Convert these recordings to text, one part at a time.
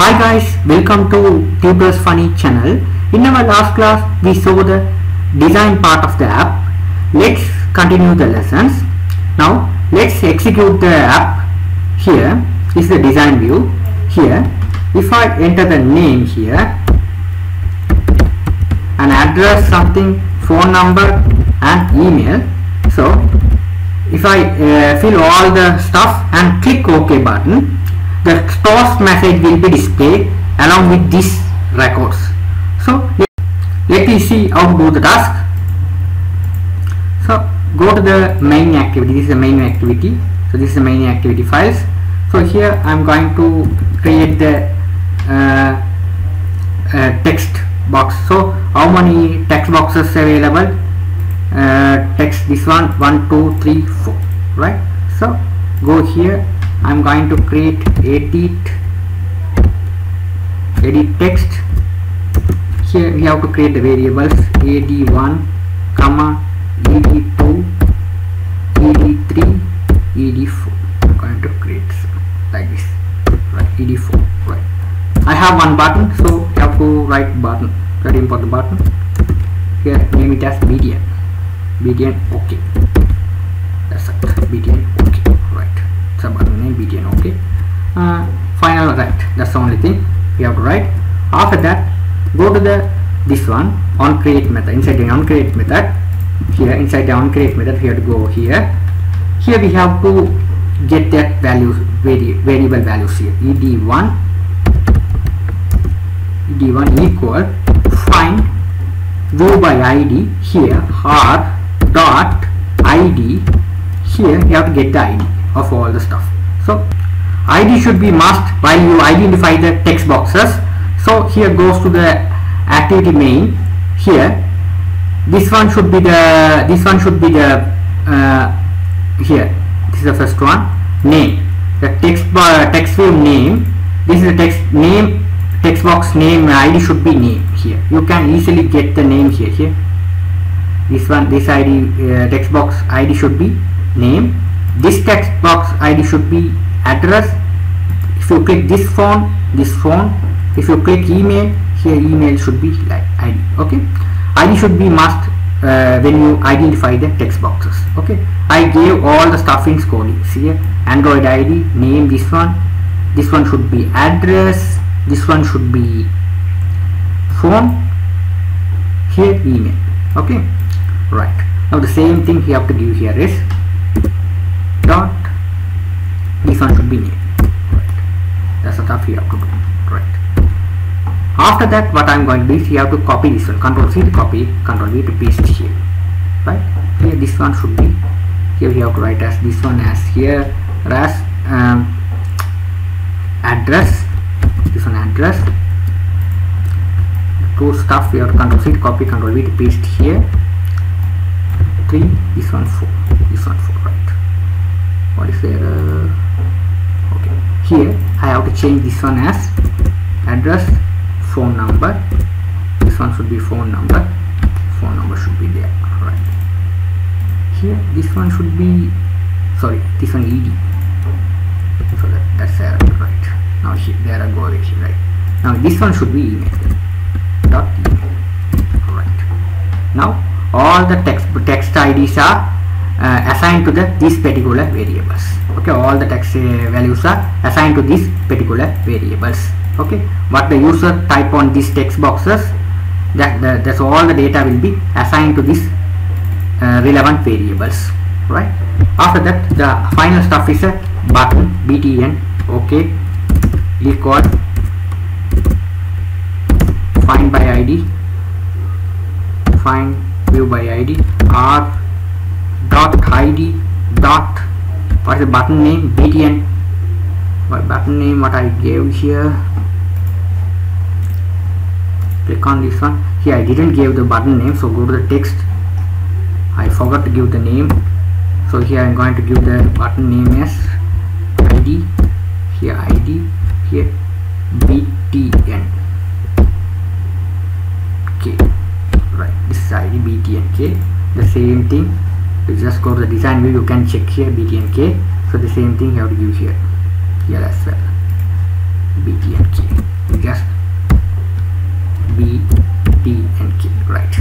Hi guys, welcome to Tutus Funny channel. In our last class, we saw the design part of the app. Let's continue the lessons. Now, let's execute the app. Here is the design view. Here, if I enter the name here, an address, something, phone number and email. So, if I uh, fill all the stuff and click OK button, the toast message will be displayed along with these records. So let, me see how to do the task. So go to the main activity. This is the main activity. So this is the main activity files. So here I am going to create the uh, uh, text box. So how many text boxes available? Uh, text this one one two three four right so go here I'm going to create edit edit text. Here we have to create the variables ed1 comma ed2 ed3 ed4 I'm going to create like this. Right ed4 right. I have one button so you have to write button very important button. Here name it as btn btn ok that's it. Btn ok right button name btn ok uh, final right that's the only thing we have to write. After that go to the this one on create method inside the on create method. Here inside the on create method we have to go here. Here we have to get that value vari variable values here. Ed1 ed1 equal find view by id here r dot id here you have to get the id of all the stuff. So id should be must while you identify the text boxes. So here goes to the activity main. Here this one should be the this one should be the uh, here. This is the first one. Name. The text bar text view name. This is the text name text box name id should be name here. You can easily get the name here here. This one this id uh, text box id should be name this text box id should be address. If you click this phone this phone. If you click email here email should be like id okay? Id should be must uh, when you identify the text boxes okay? I gave all the stuffings see here? Android id name this one. This one should be address. This one should be phone. Here email okay? Right. Now the same thing you have to give here is dot this one should be name right. That's the stuff you have to do right. After that what I'm going to do is you have to copy this one. Control C to copy control V to paste here. Right? Here this one should be. Here you have to write as this one as here as um, address. This one address. Two stuff we have to control C to copy control V to paste here. 3 this one 4 this one 4 right what is there uh, okay. Here I have to change this one as address phone number. This one should be phone number. Phone number should be there right here this one should be sorry this one ed so that, that's there right. Now here there I go here right. Now this one should be email. Dot email right now all the text text IDs are uh, assigned to the these particular variables. Okay all the text uh, values are assigned to these particular variables. Okay what the user type on these text boxes that the, that's all the data will be assigned to these uh, relevant variables right? After that the final stuff is a button btn okay equal find by id find view by id r dot id dot what is the button name? Btn what button name what i gave here? Click on this one. Here i didn't give the button name so go to the text. I forgot to give the name. So here i'm going to give the button name as id here id here btn k right. This is id btn k the same thing just go to the design view you can check here btnk so the same thing you have to use here. Here as well. Btnk you just btnk right.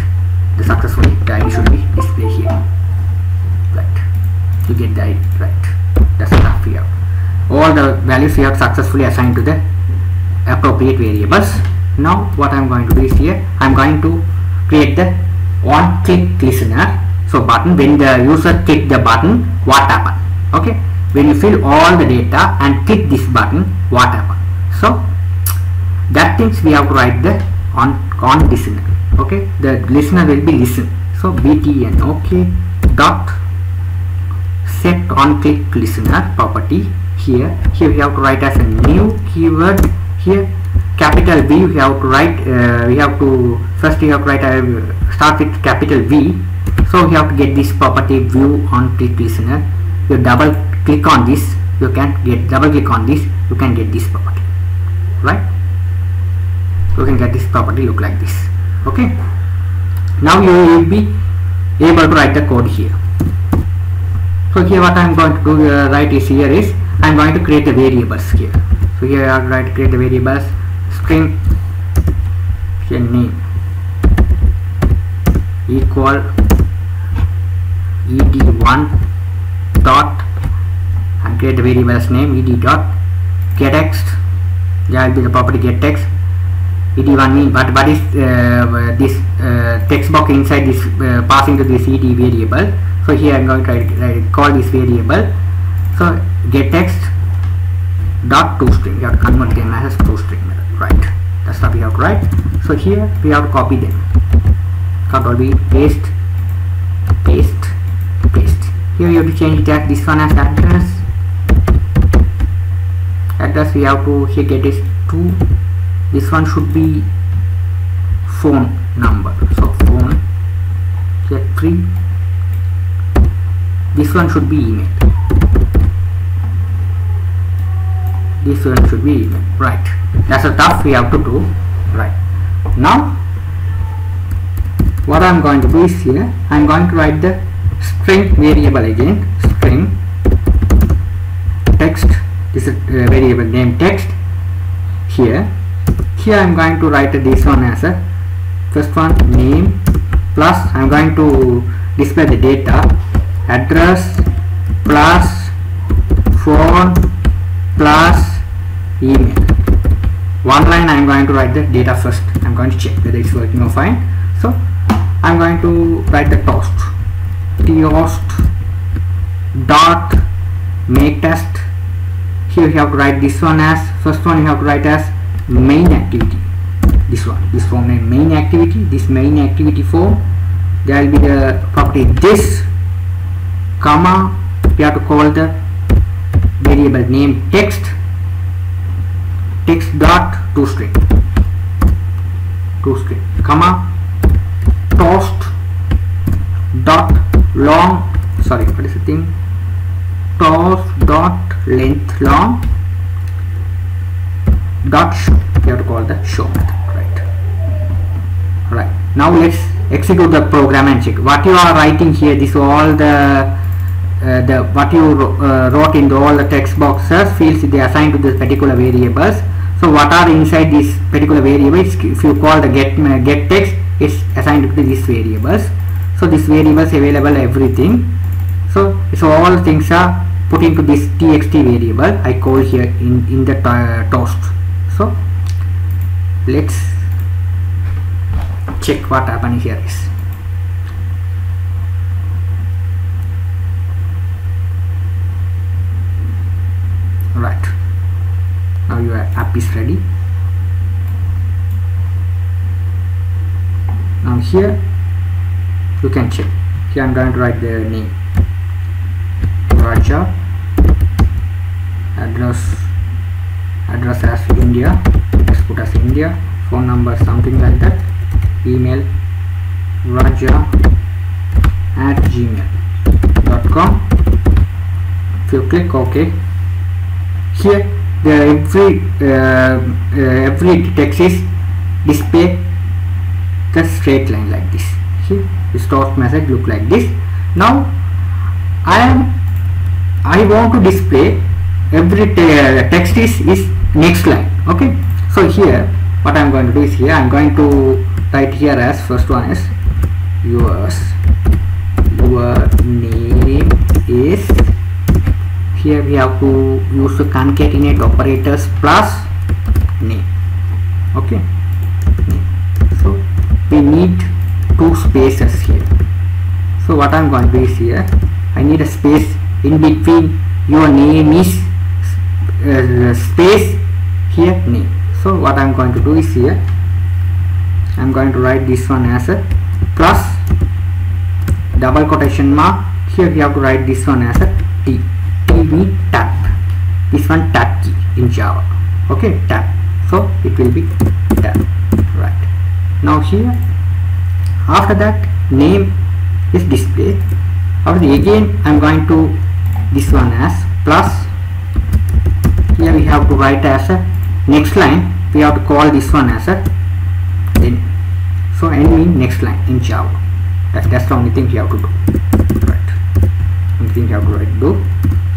The successful die should be displayed here. Right. You get the right. That's enough here. All the values you have successfully assigned to the appropriate variables. Now what i'm going to do is here i'm going to create the on click listener so button when the user click the button what happen? Okay? When you fill all the data and click this button what happen? So that things we have to write the on on listener. Okay? The listener will be listen. So btn okay dot set on click listener property here. Here we have to write as a new keyword here. Capital V we have to write uh, we have to first we have to write uh, start with capital V so we have to get this property view on click listener. You double click on this you can get double click on this you can get this property. Right? You can get this property look like this. Okay? Now you will be able to write the code here. So here what I am going to do uh, write is here is I am going to create the variables here. So here I am going to create the variables string here name equal ed1 dot and create the variables name ed dot get text. There will be the property get text. Ed1 mean but what is uh, this uh, text box inside this uh, passing to this ed variable. So here I'm going to write, call this variable. So get text dot toString you have to convert them as toString right? That's what we have to write. So here we have to copy them. Control V paste here you have to change that this one as address. Address we have to here get is 2 this one should be phone number. So phone get 3 this one should be email. This one should be email. Right. That's a tough we have to do. Right. Now what I'm going to do is here I'm going to write the string variable again string text this is a variable name text here. Here I'm going to write this one as a first one name plus I'm going to display the data address plus phone plus email. One line I'm going to write the data first. I'm going to check whether it's working or fine. So I'm going to write the toast toast dot make text. Here you have to write this one as first one you have to write as main activity. This one this form name main activity this main activity form there will be the property this comma we have to call the variable name text text dot toString toString comma toast dot long sorry what is the thing? Toast dot length long dot show you have to call the show method right? Right now let's execute the program and check. What you are writing here this all the uh, the what you uh, wrote in the, all the text boxes fields they assigned to this particular variables. So what are inside this particular variables if you call the get uh, get text it's assigned to these variables so this variables available everything. So so all things are put into this txt variable i call here in in the toast. So let's check what happened here is. Right. Now your app is ready. Now here you can check. Here I'm going to write the name. Raja. Address. Address as India. Let's put as India. Phone number something like that. Email. Raja at gmail.com if you click ok. Here the every uh, uh, every text is display the straight line like this toast message look like this. Now I am I want to display every text is is next line okay? So here what I'm going to do is here I'm going to write here as first one is yours. Your name is here we have to use the concatenate operators plus name okay? So we need two spaces here. So what I'm going to do is here I need a space in between your name is uh, space here name. So what I'm going to do is here I'm going to write this one as a plus double quotation mark. Here we have to write this one as a T. TV tab this one tab key in Java. Okay tap. So it will be tap. Right. Now here after that name is display after the again I'm going to this one as plus. Here we have to write as a next line. We have to call this one as a n so n means next line in Java. That, that's the only thing you have to do. Right. Only thing you have to write do.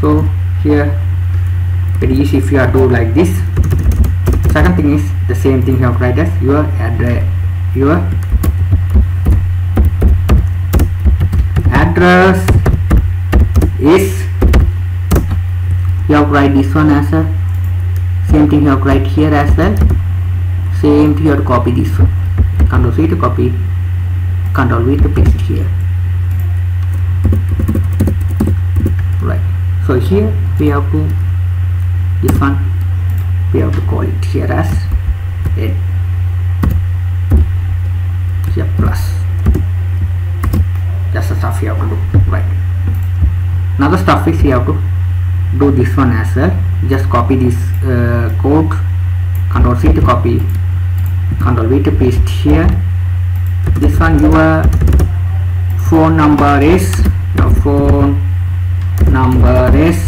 So here very easy if you are do like this. Second thing is the same thing you have to write as your address your address is you have to write this one as a same thing you have to write here as well. Same thing you have to copy this one. Control C to copy control V to paste here. Right. So here we have to this one we have to call it here as here plus stuff you have to do right. Another stuff is you have to do this one as well. Just copy this uh, code. Control C to copy. Control V to paste here. This one your phone number is your phone number is.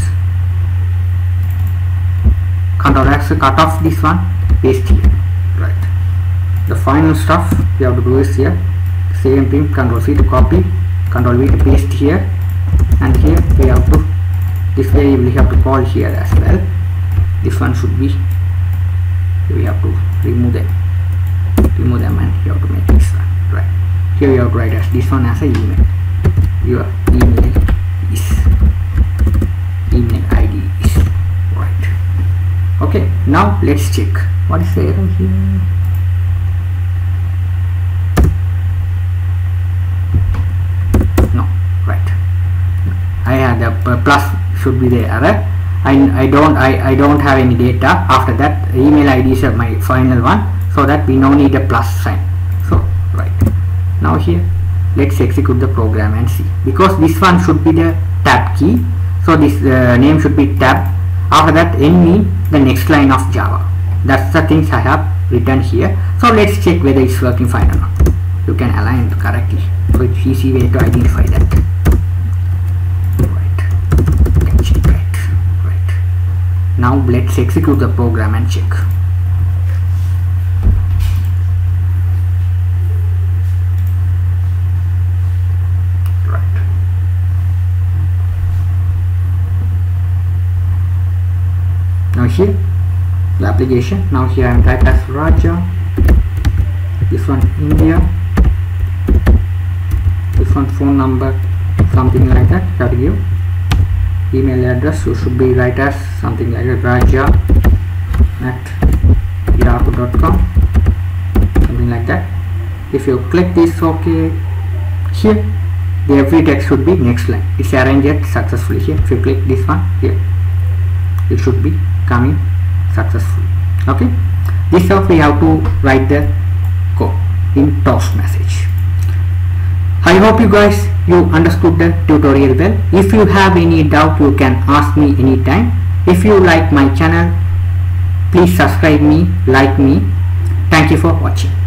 Control X cut off this one paste here. Right. The final stuff you have to do is here. Same thing control C to copy control V to paste here and here we have to this way we have to call here as well. This one should be we have to remove them remove them and you have to make this one right. Here you have to write as this one as a email. Your email is email id is right. Okay now let's check. What is the error here right. I had the plus should be there right I, I don't I, I don't have any data after that. Email ID is my final one. So that we now need a plus sign. So right. Now here let's execute the program and see. Because this one should be the tab key. So this uh, name should be tab. After that n mean the next line of java. That's the things i have written here. So let's check whether it's working fine or not. You can align it correctly it's easy way to identify that right. Check right right. Now let's execute the program and check. Right. Now here the application. Now here I'm type as Raja. This one India one phone number something like that you give. Email address you should be write as something like that Raja at yahoo.com something like that. If you click this ok here the every text should be next line. It's arranged successfully here. If you click this one here it should be coming successfully. Okay this how we have to write the code in toast message I hope you guys you understood the tutorial well. If you have any doubt you can ask me anytime. If you like my channel please subscribe me like me. Thank you for watching